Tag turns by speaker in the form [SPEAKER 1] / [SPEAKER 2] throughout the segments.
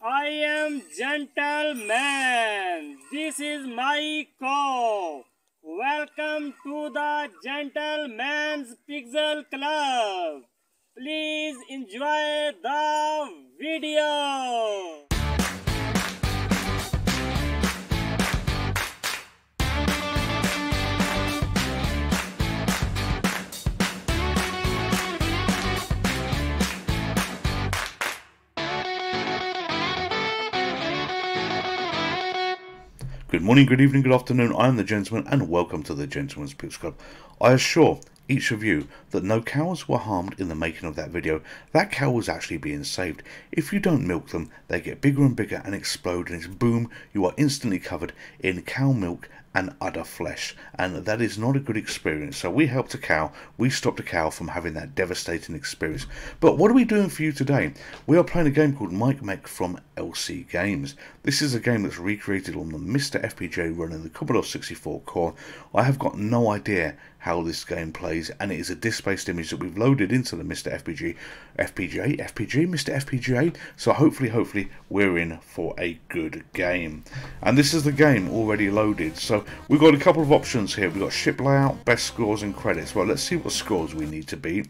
[SPEAKER 1] I am gentleman. This is my cow. Welcome to the Gentleman's Pixel Club. Please enjoy the video.
[SPEAKER 2] Good morning, good evening, good afternoon. I am the gentleman, and welcome to the Gentleman's Pix Club. I assure each of you that no cows were harmed in the making of that video. That cow was actually being saved. If you don't milk them, they get bigger and bigger and explode, and it's boom, you are instantly covered in cow milk and udder flesh, and that is not a good experience. So we helped a cow, we stopped a cow from having that devastating experience. But what are we doing for you today? We are playing a game called Mike Mech from LC Games. This is a game that's recreated on the MiSTer FPGA running the Commodore 64 core. I have got no idea how this game plays, and it is a disk-based image that we've loaded into the MiSTer FPGA, FPGA, FPGA, MiSTer FPGA. So hopefully, hopefully, we're in for a good game. And this is the game already loaded. So we've got a couple of options here. We've got ship layout, best scores, and credits. Well, let's see what scores we need to beat.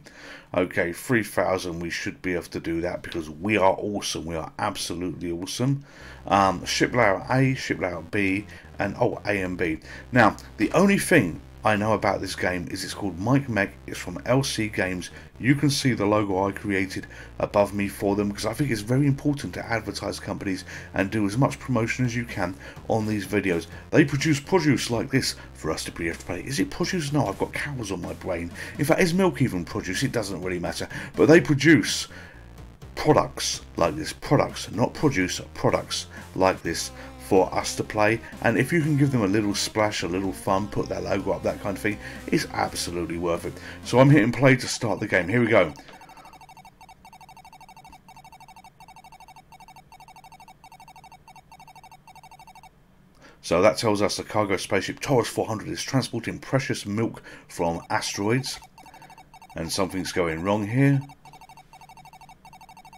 [SPEAKER 2] Okay, 3000, we should be able to do that because we are awesome. We are absolutely awesome. Um, ship A, ship layout B, and oh, A and B. Now, the only thing I know about this game is it's called Mike Mech. It's from LC Games. You can see the logo I created above me for them because I think it's very important to advertise companies and do as much promotion as you can on these videos. They produce produce like this for us to be able to play. Is it produce? No, I've got cows on my brain. In fact, is milk even produce? It doesn't really matter. But they produce products like this. Products, not produce, products like this for us to play. And if you can give them a little splash a little fun put that logo up that kind of thing it's absolutely worth it. So I'm hitting play to start the game. Here we go. So that tells us the cargo spaceship Taurus 400 is transporting precious milk from asteroids. And something's going wrong here.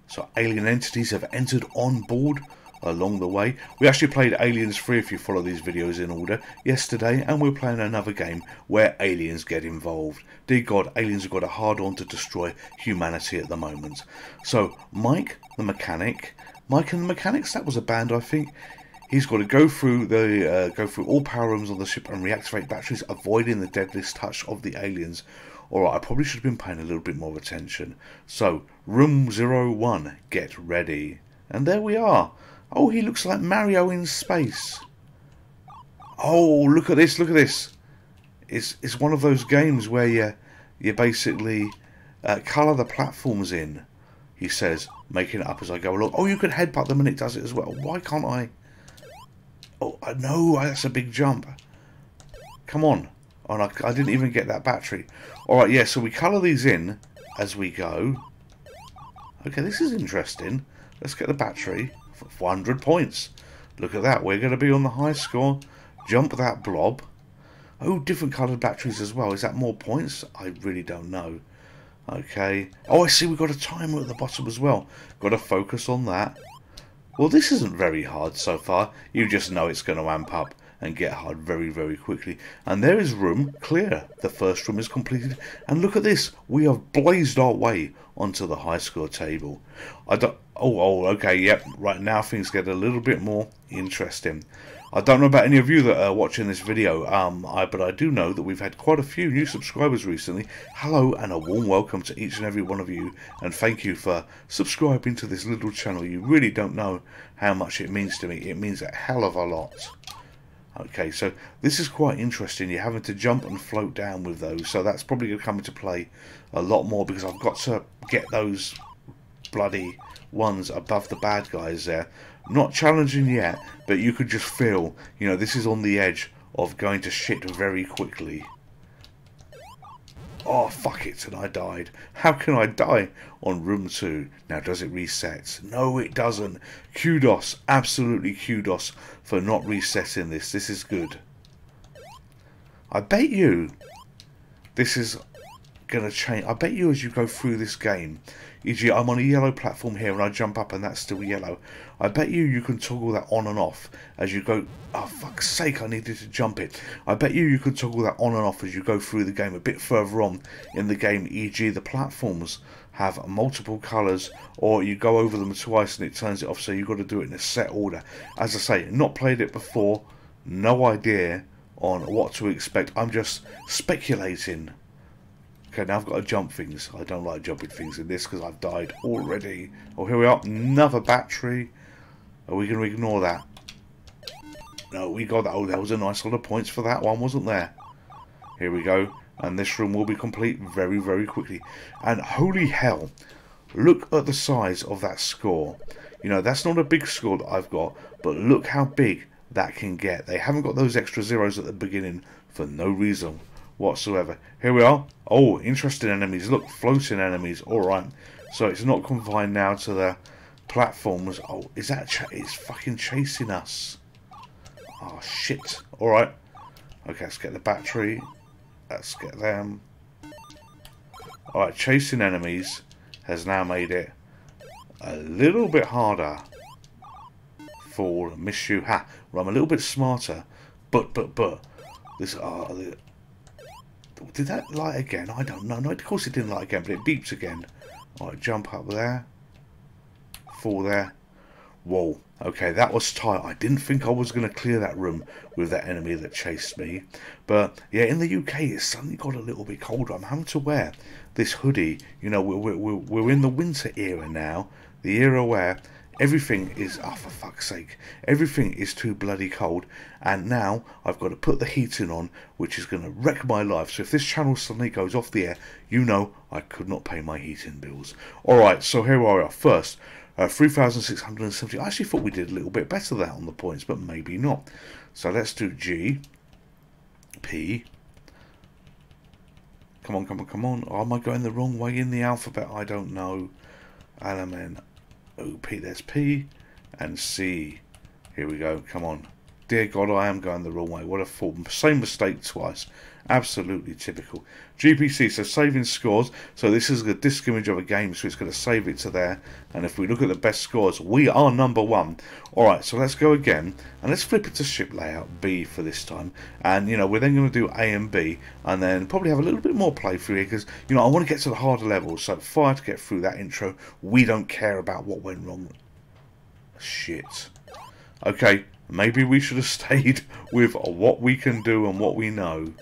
[SPEAKER 2] So alien entities have entered on board along the way. We actually played Aliens 3 if you follow these videos in order yesterday and we're playing another game where aliens get involved. Dear God, aliens have got a hard on to destroy humanity at the moment. So Mike the mechanic, Mike and the Mechanics, that was a band I think. He's got to go through the uh, go through all power rooms on the ship and reactivate batteries, avoiding the deadliest touch of the aliens. Alright, I probably should have been paying a little bit more attention. So, room 01, get ready. And there we are. Oh, he looks like Mario in space. Oh, look at this, look at this. It's, it's one of those games where you, you basically uh, colour the platforms in, he says, making it up as I go along. Oh, you can headbutt them and it does it as well. Why can't I? Oh, no, that's a big jump. Come on. Oh, I, I didn't even get that battery. Alright, yeah, so we colour these in as we go. Okay, this is interesting. Let's get the battery. 400 points. Look at that. We're going to be on the high score. Jump that blob. Oh, different coloured batteries as well. Is that more points? I really don't know. Okay. Oh, I see we've got a timer at the bottom as well. Got to focus on that. Well, this isn't very hard so far. You just know it's going to amp up and get hard very, very quickly. And there is room clear. The first room is completed. And look at this. We have blazed our way onto the high score table. I don't... Oh, oh, okay, yep. Right now things get a little bit more interesting. I don't know about any of you that are watching this video, um, I, but I do know that we've had quite a few new subscribers recently. Hello and a warm welcome to each and every one of you, and thank you for subscribing to this little channel. You really don't know how much it means to me. It means a hell of a lot. Okay, so this is quite interesting. You're having to jump and float down with those, so that's probably going to come into play a lot more because I've got to get those bloody ones above the bad guys there. Not challenging yet, but you could just feel, you know, this is on the edge of going to shit very quickly. Oh, fuck it, and I died. How can I die on room 2? Now, does it reset? No, it doesn't. Kudos, absolutely kudos for not resetting this. This is good. I bet you this is going to change. I bet you as you go through this game, e.g. I'm on a yellow platform here and I jump up and that's still yellow. I bet you you can toggle that on and off as you go. Oh, fuck's sake, I needed to jump it. I bet you you can toggle that on and off as you go through the game a bit further on in the game, e.g. the platforms have multiple colours or you go over them twice and it turns it off so you've got to do it in a set order. As I say, not played it before, no idea on what to expect. I'm just speculating. Okay, now I've got to jump things. I don't like jumping things in this because I've died already. Oh, here we are. Another battery. Are we going to ignore that? No, we got that. Oh, there was a nice lot of points for that one, wasn't there? Here we go. And this room will be complete very, very quickly. And holy hell, look at the size of that score. You know, that's not a big score that I've got, but look how big that can get. They haven't got those extra zeros at the beginning for no reason whatsoever. Here we are. Oh, interesting enemies. Look, floating enemies. Alright. So it's not confined now to the platforms. Oh, is that... it's fucking chasing us. Oh, shit. Alright. Okay, let's get the battery. Let's get them. Alright, chasing enemies has now made it a little bit harder for Mishu. Ha! Well, I'm a little bit smarter, but, but, but, this, uh, did that light again? I don't know. No, of course it didn't light again, but it beeps again. Alright, jump up there. Fall there. Whoa. Okay, that was tight. I didn't think I was going to clear that room with that enemy that chased me. But, yeah, in the UK, it's suddenly got a little bit colder. I'm having to wear this hoodie. You know, we're, we're, we're in the winter era now. The era where Everything is, oh for fuck's sake, everything is too bloody cold and now I've got to put the heating on which is going to wreck my life. So if this channel suddenly goes off the air, you know I could not pay my heating bills. Alright, so here we are. First, uh, 3,670. I actually thought we did a little bit better there on the points, but maybe not. So let's do G, P. Come on, come on, come on. Am I going the wrong way in the alphabet? I don't know. Element OP, there's P and C. Here we go, come on. Dear God, I am going the wrong way. What a fool. Same mistake twice. Absolutely typical. GPC, so saving scores. So this is a disk image of a game, so it's going to save it to there. And if we look at the best scores, we are number one. Alright, so let's go again. And let's flip it to ship layout B for this time. And, you know, we're then going to do A and B. And then probably have a little bit more playthrough here. Because, you know, I want to get to the harder levels. So fire to get through that intro. We don't care about what went wrong. Shit. Okay, maybe we should have stayed with what we can do and what we know.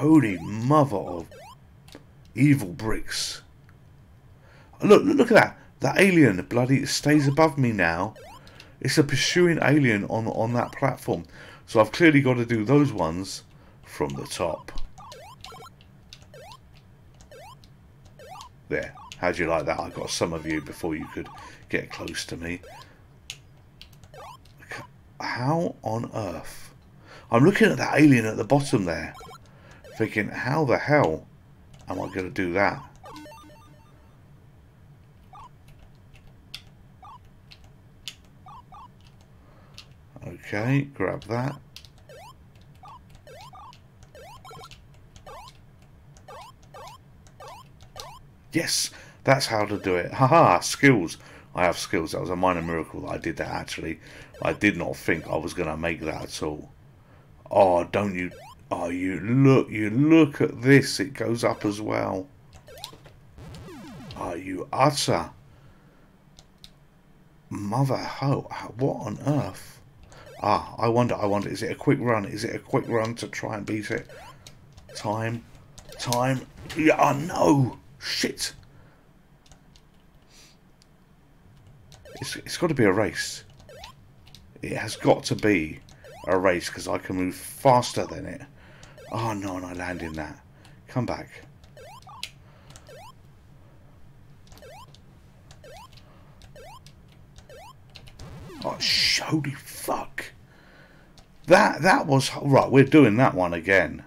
[SPEAKER 2] Holy mother of evil bricks. Look, look, look at that. That alien bloody stays above me now. It's a pursuing alien on, on that platform. So I've clearly got to do those ones from the top. There. How'd you like that? I got some of you before you could get close to me. How on earth? I'm looking at that alien at the bottom there thinking, how the hell am I going to do that? Okay, grab that. Yes, that's how to do it. Haha, skills. I have skills. That was a minor miracle that I did that actually. I did not think I was going to make that at all. Oh, don't you Oh, you look, you look at this. It goes up as well. Are you utter? Mother ho, what on earth? Ah, I wonder, I wonder, is it a quick run? Is it a quick run to try and beat it? Time, time, yeah, oh, no, shit. It's, it's got to be a race. It has got to be a race because I can move faster than it. Oh no, and I land in that. Come back. Oh, holy fuck. That that was right. We're doing that one again.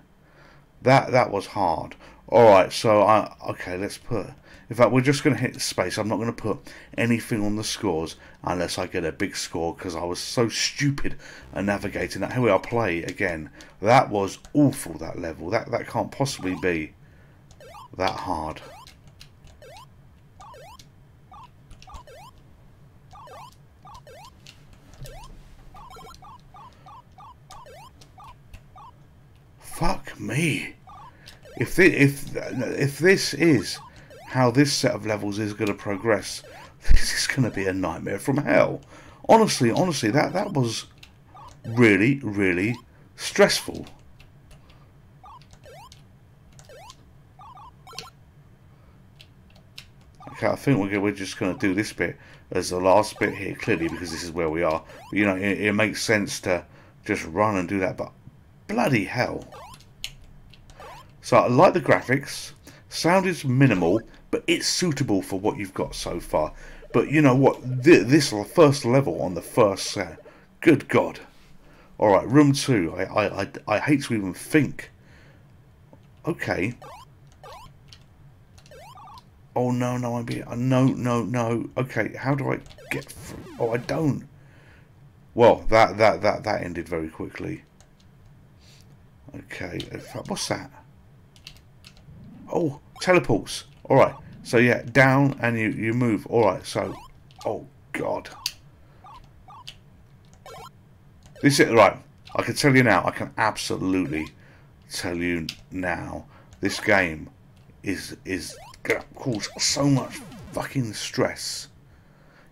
[SPEAKER 2] That that was hard. All right. So I okay. Let's put. In fact, we're just going to hit space. I'm not going to put anything on the scores unless I get a big score because I was so stupid at navigating that. Here we are, play again. That was awful, that level. That, that can't possibly be that hard. Fuck me. If this, if if this is how this set of levels is going to progress, this is going to be a nightmare from hell. Honestly, honestly, that that was really, really stressful. Okay, I think we're, we're just going to do this bit as the last bit here, clearly, because this is where we are. But, you know, it, it makes sense to just run and do that, but bloody hell. So I like the graphics. Sound is minimal, but it's suitable for what you've got so far. But you know what? This first level on the first set. Good God. Alright, room two. I, I, I, I hate to even think. Okay. Oh no, no, I'm being, uh, no, no, no. Okay, how do I get? Oh, I don't. Well, that, that, that, that ended very quickly. Okay, uh, what's that? Oh, teleports. Alright, so yeah, down and you, you move. Alright, so, oh god. This is, right, I can tell you now, I can absolutely tell you now, this game is, is gonna cause so much fucking stress.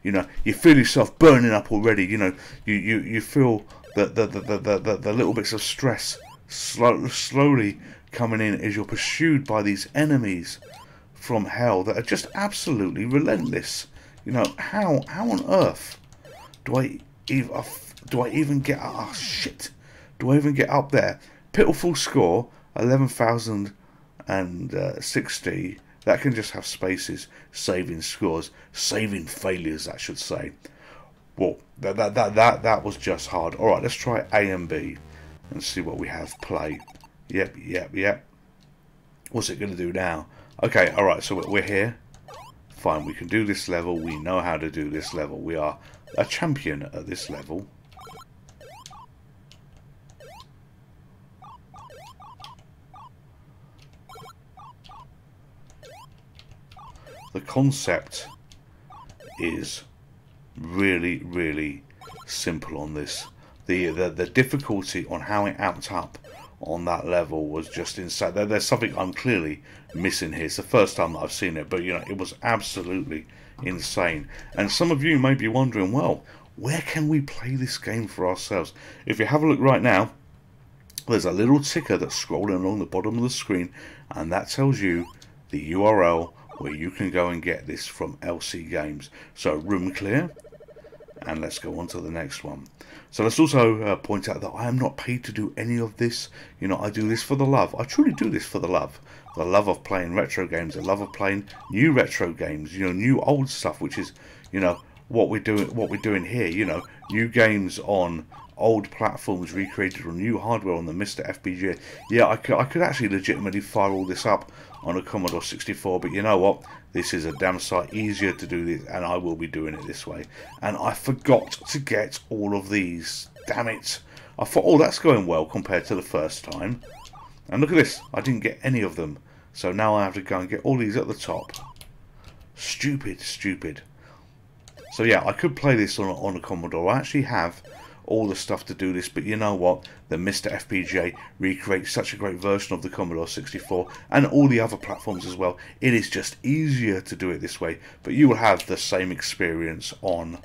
[SPEAKER 2] You know, you feel yourself burning up already, you know, you, you, you feel the, the, the, the, the, the little bits of stress slow, slowly coming in as you're pursued by these enemies from hell that are just absolutely relentless. You know, how how on earth do I even do I even get oh shit do I even get up there? Pitiful score eleven thousand and uh, sixty. That can just have spaces, saving scores, saving failures, I should say. Well, that that that that, that was just hard. All right, let's try A and B and see what we have play. Yep, yep, yep. What's it going to do now? Okay, alright, so we're here. Fine, we can do this level. We know how to do this level. We are a champion at this level. The concept is really, really simple on this. The, the, the difficulty on how it amped up on that level was just insane. There, there's something I'm clearly missing here. It's the first time that I've seen it, but you know, it was absolutely insane. And some of you may be wondering, well, where can we play this game for ourselves? If you have a look right now, there's a little ticker that's scrolling along the bottom of the screen, and that tells you the URL where you can go and get this from LC Games. So room clear, and let's go on to the next one. So let's also uh, point out that I am not paid to do any of this. You know, I do this for the love. I truly do this for the love. The love of playing retro games, the love of playing new retro games, you know, new old stuff, which is, you know, what we're doing what we're doing here, you know, new games on old platforms recreated on new hardware on the MiSTer FPGA. Yeah, I could, I could actually legitimately fire all this up on a Commodore 64, but you know what? This is a damn sight easier to do this, and I will be doing it this way. And I forgot to get all of these. Damn it. I thought, oh, that's going well compared to the first time. And look at this. I didn't get any of them. So now I have to go and get all these at the top. Stupid, stupid. So yeah, I could play this on, on a Commodore. I actually have all the stuff to do this, but you know what? The MiSTer FPGA recreates such a great version of the Commodore 64 and all the other platforms as well. It is just easier to do it this way, but you will have the same experience on...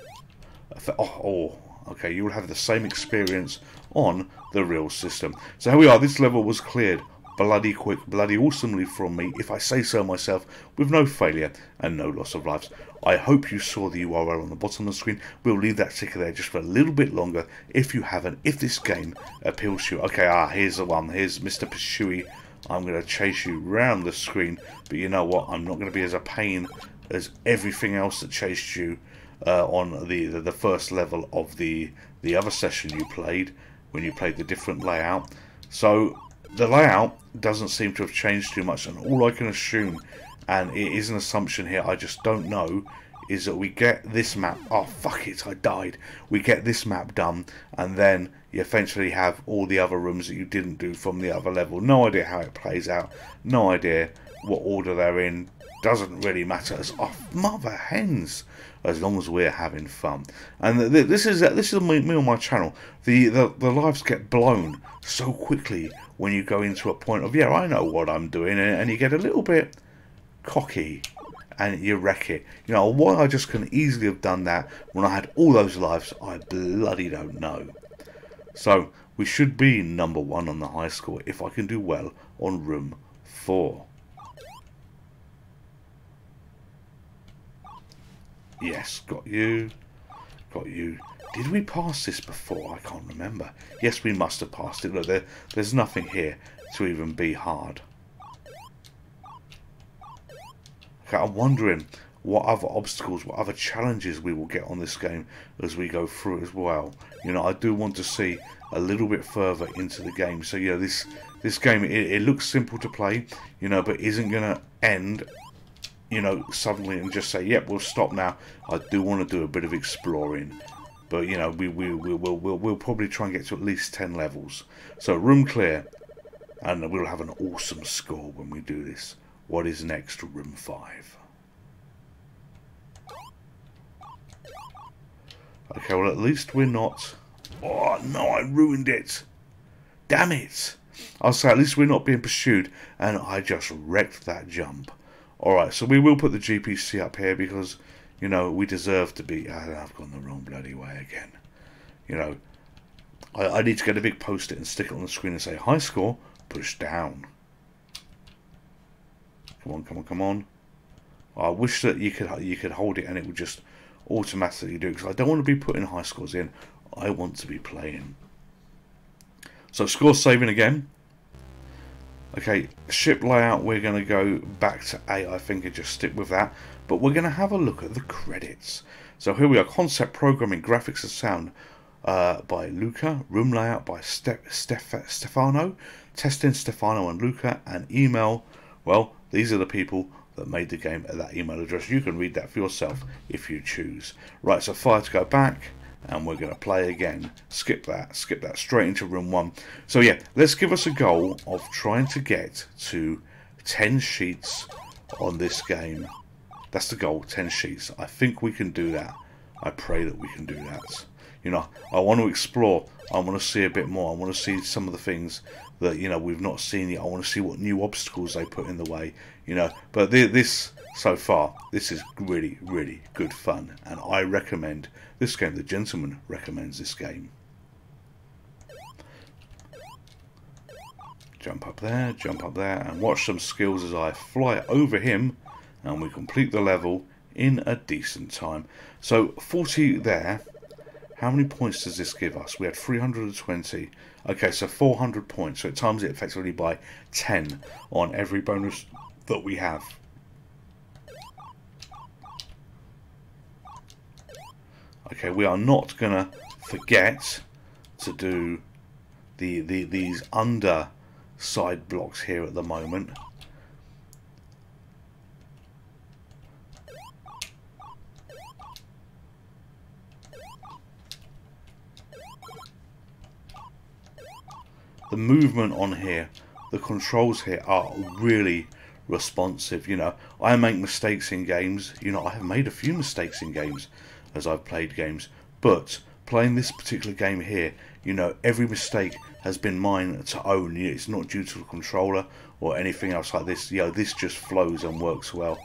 [SPEAKER 2] Oh, oh okay, you will have the same experience on the real system. So here we are, this level was cleared bloody quick, bloody awesomely from me, if I say so myself, with no failure and no loss of lives. I hope you saw the URL on the bottom of the screen. We'll leave that ticker there just for a little bit longer if you haven't, if this game appeals to you. Okay, ah, here's the one. Here's Mr. Pursuey. I'm going to chase you round the screen, but you know what? I'm not going to be as a pain as everything else that chased you uh, on the, the, the first level of the the other session you played when you played the different layout. So the layout doesn't seem to have changed too much, and all I can assume and it is an assumption here, I just don't know, is that we get this map, oh fuck it, I died, we get this map done, and then you eventually have all the other rooms that you didn't do from the other level. No idea how it plays out, no idea what order they're in, doesn't really matter. As oh, mother hens as long as we're having fun. And this is uh, this is me, on my channel. The, the the lives get blown so quickly when you go into a point of yeah i know what i'm doing and, and you get a little bit cocky and you wreck it. You know why i just can easily have done that when i had all those lives i bloody don't know. So we should be number one on the high score if i can do well on room four Yes, got you. Got you. Did we pass this before? I can't remember. Yes, we must have passed it. Look, there, there's nothing here to even be hard. Okay, I'm wondering what other obstacles, what other challenges we will get on this game as we go through as well. You know, I do want to see a little bit further into the game. So, you know, this this game, it, it looks simple to play, you know, but isn't going to end you know, suddenly and just say, yep, we'll stop now. I do want to do a bit of exploring. But, you know, we, we, we, will we'll, we'll probably try and get to at least 10 levels. So, room clear. And we'll have an awesome score when we do this. What is next? Room 5. Okay, well, at least we're not... Oh, no, I ruined it. Damn it. I'll say at least we're not being pursued. And I just wrecked that jump. Alright, so we will put the GPC up here because, you know, we deserve to be... Ah, I've gone the wrong bloody way again. You know, I, I need to get a big post-it and stick it on the screen and say, high score, push down. Come on, come on, come on. I wish that you could you could hold it and it would just automatically do it because I don't want to be putting high scores in. I want to be playing. So score saving again. Okay, ship layout, we're going to go back to A, I think, and just stick with that. But we're going to have a look at the credits. So here we are, concept programming, graphics and sound uh, by Luca, room layout by Ste Stef Stefano, testing Stefano and Luca, and email, well, these are the people that made the game at that email address. You can read that for yourself if you choose. Right, so fire to go back and we're going to play again. Skip that, skip that straight into room one. So yeah, let's give us a goal of trying to get to 10 sheets on this game. That's the goal, 10 sheets. I think we can do that. I pray that we can do that. You know, I want to explore. I want to see a bit more. I want to see some of the things that, you know, we've not seen yet. I want to see what new obstacles they put in the way, you know. But this, so far, this is really, really good fun. And I recommend this game, the gentleman recommends this game. Jump up there, jump up there, and watch some skills as I fly over him, and we complete the level in a decent time. So 40 there. How many points does this give us? We had 320. Okay, so 400 points. So it times it effectively by 10 on every bonus that we have. Okay, we are not going to forget to do the, the these under side blocks here at the moment. The movement on here, the controls here are really responsive. You know, I make mistakes in games. You know, I have made a few mistakes in games as I've played games. But playing this particular game here, you know, every mistake has been mine to own. It's not due to the controller or anything else like this. You know, this just flows and works well.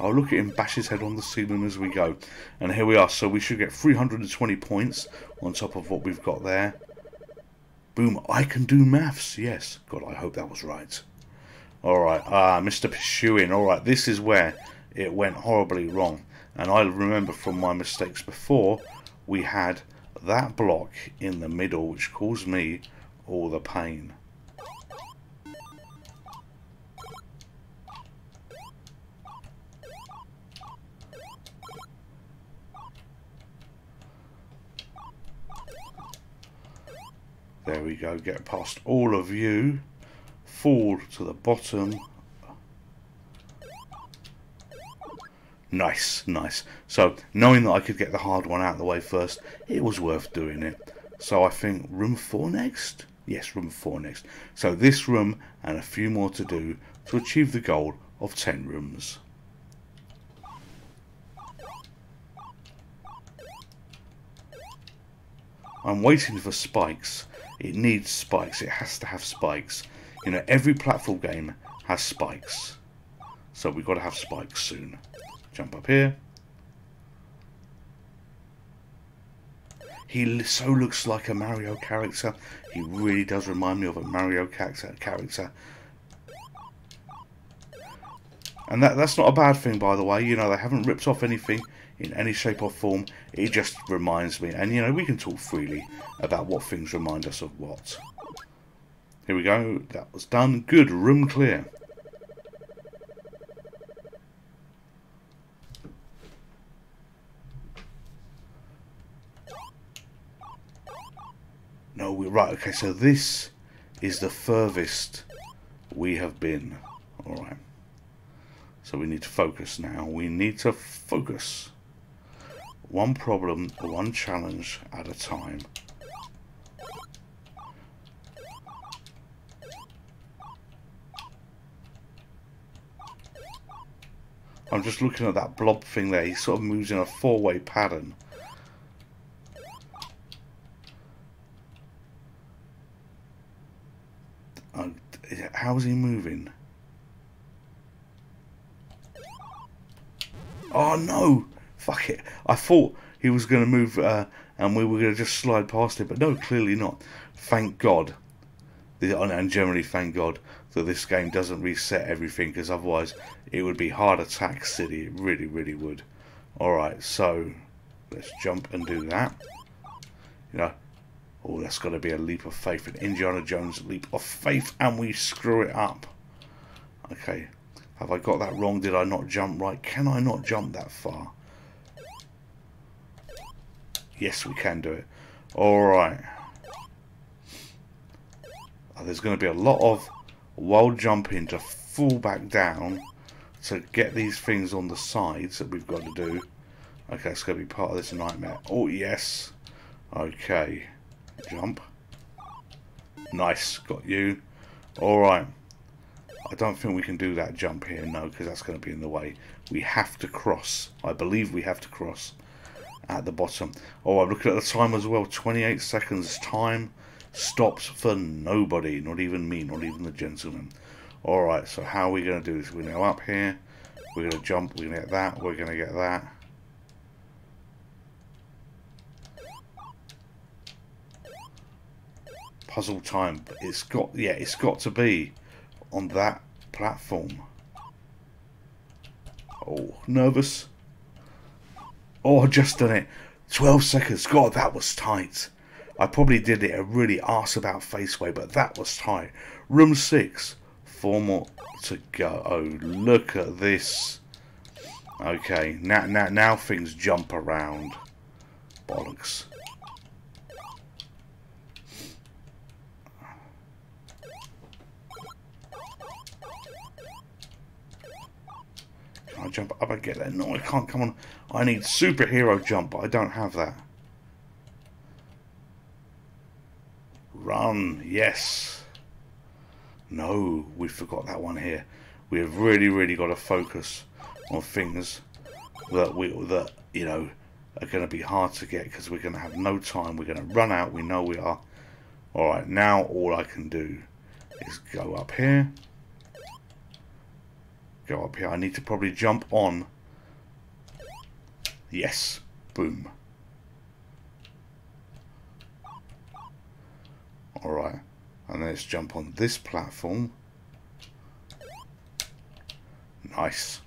[SPEAKER 2] I'll look at him bash his head on the ceiling as we go. And here we are. So we should get 320 points on top of what we've got there. Boom. I can do maths. Yes. God, I hope that was right. Alright. Ah, Mr. Pursuing. Alright, this is where it went horribly wrong. And I remember from my mistakes before, we had that block in the middle, which caused me all the pain. There we go, get past all of you, fall to the bottom Nice, nice. So, knowing that I could get the hard one out of the way first, it was worth doing it. So I think room 4 next? Yes, room 4 next. So this room and a few more to do to achieve the goal of 10 rooms. I'm waiting for spikes. It needs spikes. It has to have spikes. You know, every platform game has spikes. So we've got to have spikes soon. Jump up here. He so looks like a Mario character. He really does remind me of a Mario character. And that that's not a bad thing, by the way. You know, they haven't ripped off anything in any shape or form. It just reminds me. And, you know, we can talk freely about what things remind us of what. Here we go. That was done. Good. Room clear. No, we're right. Okay, so this is the furthest we have been. Alright. So we need to focus now. We need to focus. One problem, one challenge at a time. I'm just looking at that blob thing there. He sort of moves in a four-way pattern. Uh, how's he moving? Oh no! Fuck it. I thought he was going to move uh, and we were going to just slide past it, but no, clearly not. Thank God. And generally, thank God that this game doesn't reset everything because otherwise it would be hard attack city. It really, really would. Alright, so let's jump and do that. You know, oh, that's got to be a leap of faith. An Indiana Jones leap of faith, and we screw it up. Okay, have I got that wrong? Did I not jump right? Can I not jump that far? Yes, we can do it. Alright. Oh, uh, there's going to be a lot of while jumping to fall back down to get these things on the sides that we've got to do. Okay, it's going to be part of this nightmare. Oh, yes. Okay. Jump. Nice. Got you. Alright. I don't think we can do that jump here, no, because that's going to be in the way. We have to cross. I believe we have to cross at the bottom. Oh, I'm looking at the time as well. 28 seconds. Time stops for nobody. Not even me. Not even the gentleman. Alright, so how are we going to do this? We're go up here. We're going to jump. We're going to get that. We're going to get that. Puzzle time. But it's got, yeah, it's got to be on that platform. Oh, nervous. Oh, just done it. 12 seconds. God, that was tight. I probably did it a really arse about face way, but that was tight. Room 6. Four more to go. Oh, look at this. Okay, now, now, now things jump around. Bollocks. Can I jump up and get there? No, I can't. Come on. I need superhero jump, but I don't have that. Run. Yes. No, we forgot that one here. We have really, really got to focus on things that we that you know are going to be hard to get because we're going to have no time. We're going to run out. We know we are. All right, now all I can do is go up here go up here. I need to probably jump on. Yes. Boom. Alright. And let's jump on this platform. Nice.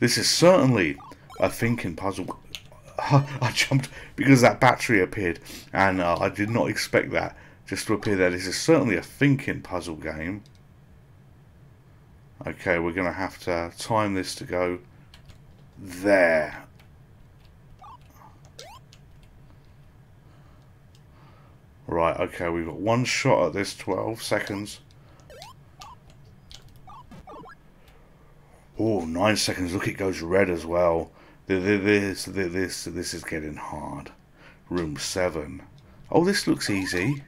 [SPEAKER 2] This is certainly a thinking puzzle. I jumped because that battery appeared and uh, I did not expect that just to appear there. This is certainly a thinking puzzle game. Okay, we're going to have to time this to go there. Right, okay, we've got one shot at this 12 seconds. Oh, nine seconds. Look, it goes red as well. This, this, this is getting hard. Room seven. Oh, this looks easy.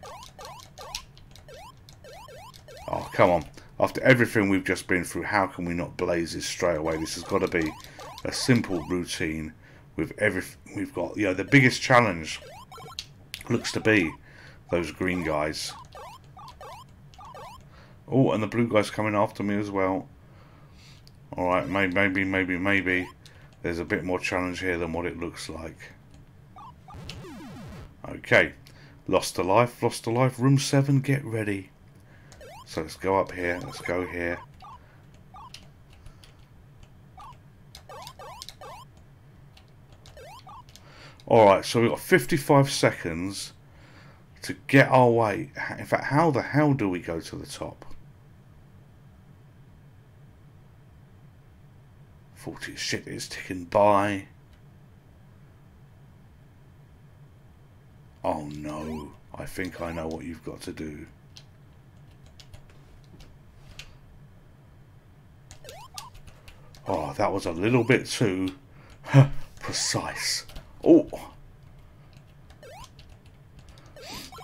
[SPEAKER 2] Oh, come on. After everything we've just been through, how can we not blaze this straight away? This has got to be a simple routine with everything we've got. You know, the biggest challenge looks to be those green guys. Oh, and the blue guy's coming after me as well. Alright, maybe, maybe, maybe, maybe there's a bit more challenge here than what it looks like. Okay, lost a life, lost a life. Room 7, get ready. So let's go up here, let's go here. Alright, so we've got 55 seconds to get our way. In fact, how the hell do we go to the top? 40 shit is ticking by. Oh no, I think I know what you've got to do. Oh, that was a little bit too precise. Oh!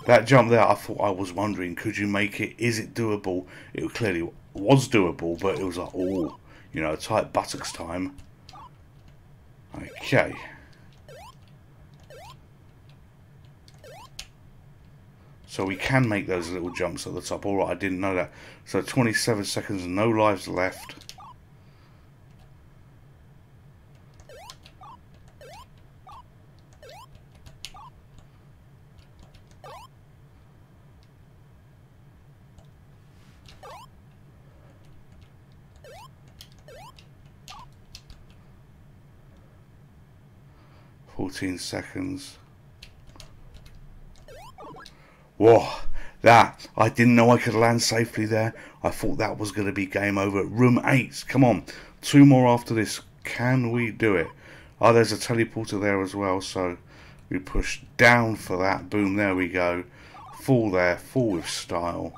[SPEAKER 2] That jump there, I thought I was wondering, could you make it? Is it doable? It clearly was doable, but it was like, oh, you know, tight buttocks time. Okay. So we can make those little jumps at the top. Alright, I didn't know that. So 27 seconds, no lives left. 14 seconds. Whoa, that, I didn't know I could land safely there. I thought that was going to be game over. Room 8, come on. Two more after this. Can we do it? Oh, there's a teleporter there as well, so we push down for that. Boom, there we go. Fall there, fall with style.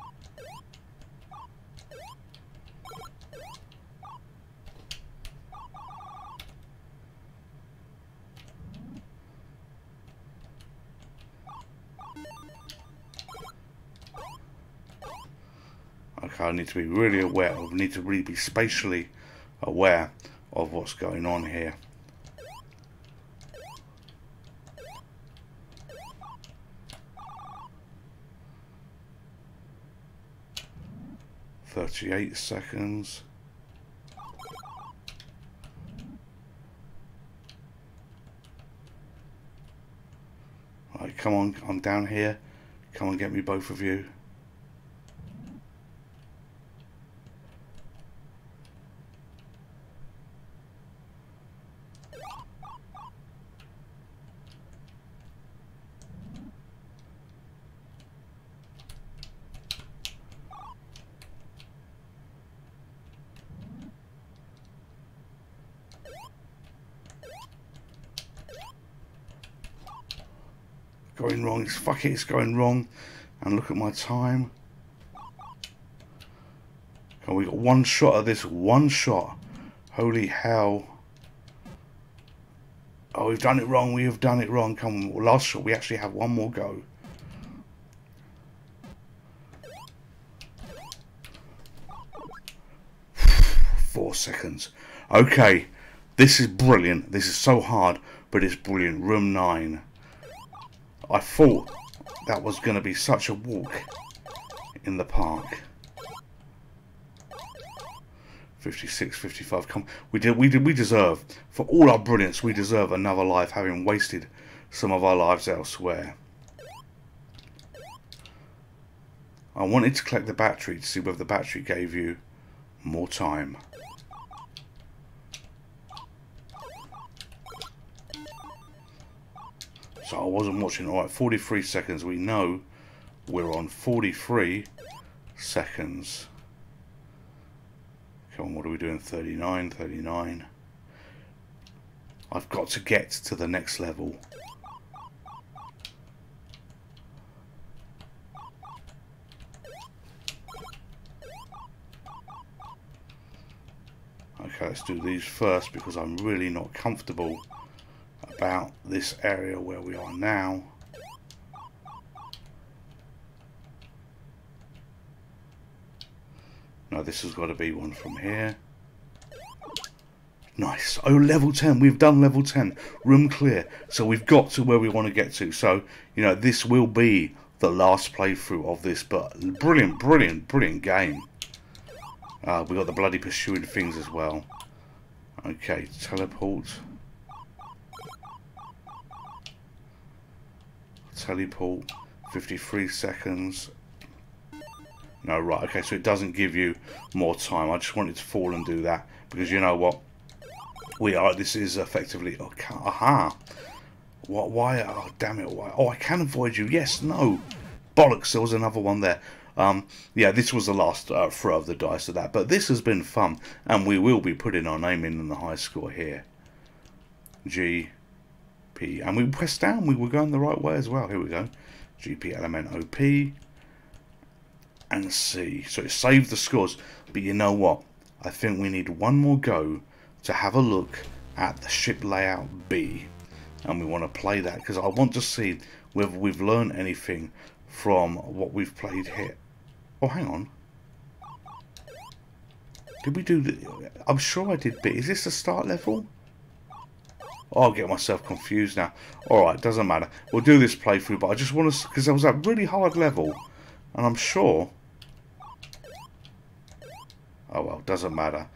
[SPEAKER 2] Okay, I need to be really aware of, need to really be spatially aware of what's going on here. Thirty-eight seconds. Right, come on, I'm down here. Come and get me both of you. Going wrong. It's fuck it, it's going wrong. And look at my time. And we got one shot of this, one shot. Holy hell. Oh, we've done it wrong, we have done it wrong. Come on, last shot, we actually have one more go. Four seconds. Okay, this is brilliant. This is so hard, but it's brilliant. Room 9. I thought that was going to be such a walk in the park. 56, 55. Come, we did, we did, we deserve for all our brilliance. We deserve another life, having wasted some of our lives elsewhere. I wanted to collect the battery to see whether the battery gave you more time. So I wasn't watching. Alright, 43 seconds. We know we're on 43 seconds. Come on, what are we doing? 39, 39. I've got to get to the next level. Okay, let's do these first because I'm really not comfortable about this area where we are now. No, this has got to be one from here. Nice. Oh, level 10. We've done level 10. Room clear. So we've got to where we want to get to. So, you know, this will be the last playthrough of this. But brilliant, brilliant, brilliant game. Uh, we got the bloody pursuing things as well. Okay, teleport. Teleport. 53 seconds. No, right, okay, so it doesn't give you more time. I just wanted to fall and do that. Because you know what? We are, this is effectively, oh, aha. What, why, oh, damn it, why? Oh, I can avoid you. Yes, no. Bollocks, there was another one there. Um, yeah, this was the last uh, throw of the dice of that. But this has been fun. And we will be putting our name in, in the high score here. G, P. And we pressed down. We were going the right way as well. Here we go. GP element OP and C. So it saved the scores. But you know what? I think we need one more go to have a look at the ship layout B. And we want to play that because I want to see whether we've learned anything from what we've played here. Oh, hang on. Did we do the... I'm sure I did B. Is this the start level? Oh, I'll get myself confused now. Alright, doesn't matter. We'll do this playthrough, but I just want to... Because I was at really hard level. And I'm sure oh well, doesn't matter.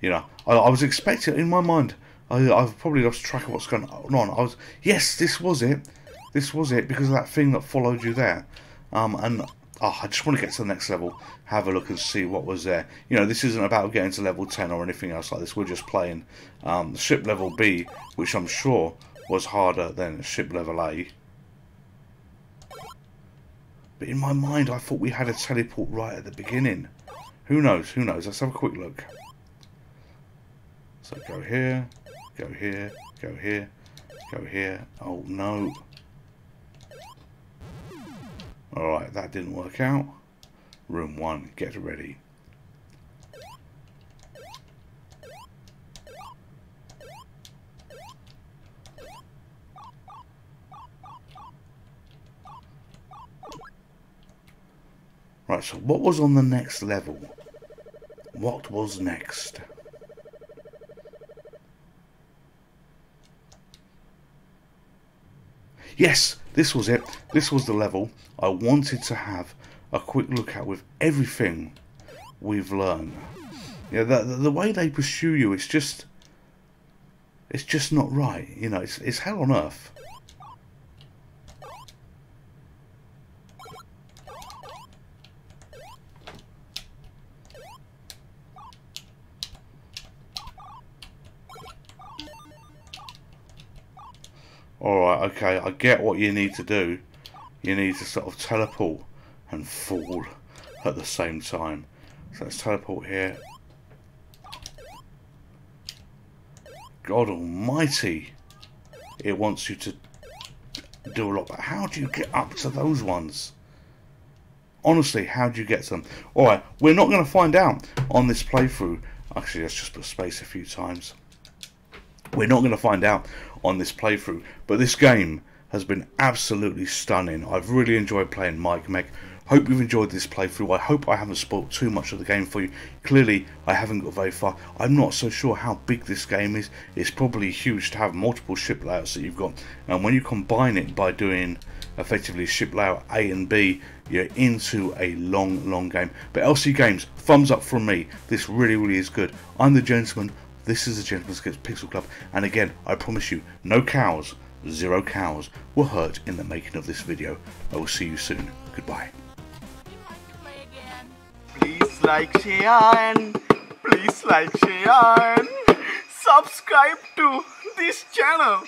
[SPEAKER 2] You know, I, I was expecting in my mind. I, I've probably lost track of what's going on. I was yes, this was it. This was it because of that thing that followed you there. Um, and oh, I just want to get to the next level, have a look and see what was there. You know, this isn't about getting to level 10 or anything else like this. We're just playing um, ship level B, which I'm sure was harder than ship level A. But in my mind, I thought we had a teleport right at the beginning. Who knows? Who knows? Let's have a quick look. So go here, go here, go here, go here. Oh no. Alright, that didn't work out. Room 1, get ready. Right, so what was on the next level? What was next? Yes, this was it. This was the level I wanted to have a quick look at with everything we've learned. Yeah, the, the, the way they pursue you, it's just, it's just not right. You know, it's, it's hell on earth. Okay, I get what you need to do. You need to sort of teleport and fall at the same time. So let's teleport here. God almighty. It wants you to do a lot. But how do you get up to those ones? Honestly, how do you get them? Alright, we're not going to find out on this playthrough. Actually, let's just put space a few times. We're not going to find out on this playthrough, but this game has been absolutely stunning. I've really enjoyed playing Mike Mech. Hope you've enjoyed this playthrough. I hope I haven't spoiled too much of the game for you. Clearly, I haven't got very far. I'm not so sure how big this game is. It's probably huge to have multiple ship layouts that you've got. And when you combine it by doing effectively ship layout A and B, you're into a long, long game. But LC Games, thumbs up from me. This really, really is good. I'm the gentleman. This is the Gentleman's Pixel Club, and again, I promise you, no cows, zero cows, were hurt in the making of this video. I will see you soon. Goodbye.
[SPEAKER 3] Please like, share, and please like, share, and subscribe to this channel.